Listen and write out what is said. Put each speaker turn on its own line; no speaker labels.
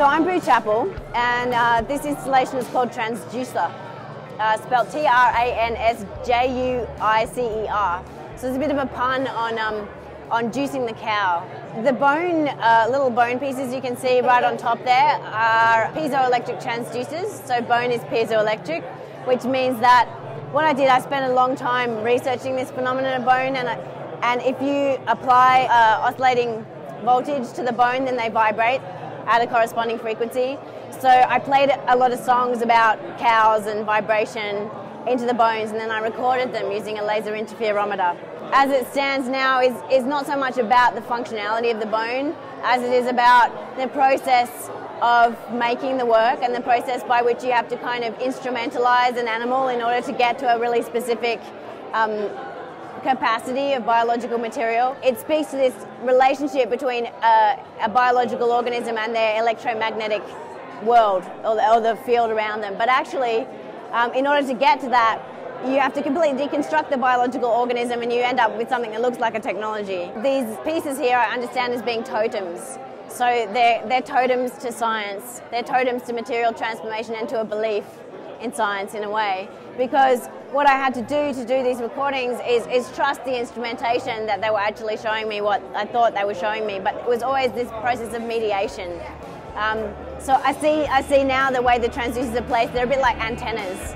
So I'm Boo Chapple, and uh, this installation is called Transjuicer, uh, spelled T-R-A-N-S-J-U-I-C-E-R. So it's a bit of a pun on um, on juicing the cow. The bone, uh, little bone pieces you can see right on top there are piezoelectric transducers. So bone is piezoelectric, which means that what I did, I spent a long time researching this phenomenon of bone, and I, and if you apply uh, oscillating voltage to the bone, then they vibrate at a corresponding frequency. So I played a lot of songs about cows and vibration into the bones, and then I recorded them using a laser interferometer. As it stands now, is, is not so much about the functionality of the bone as it is about the process of making the work and the process by which you have to kind of instrumentalize an animal in order to get to a really specific um, capacity of biological material. It speaks to this relationship between a, a biological organism and their electromagnetic world or the, or the field around them. But actually, um, in order to get to that, you have to completely deconstruct the biological organism and you end up with something that looks like a technology. These pieces here I understand as being totems. So they're, they're totems to science, they're totems to material transformation and to a belief in science in a way. Because what I had to do to do these recordings is, is trust the instrumentation that they were actually showing me what I thought they were showing me, but it was always this process of mediation. Um, so I see, I see now the way the transducers are placed, they're a bit like antennas.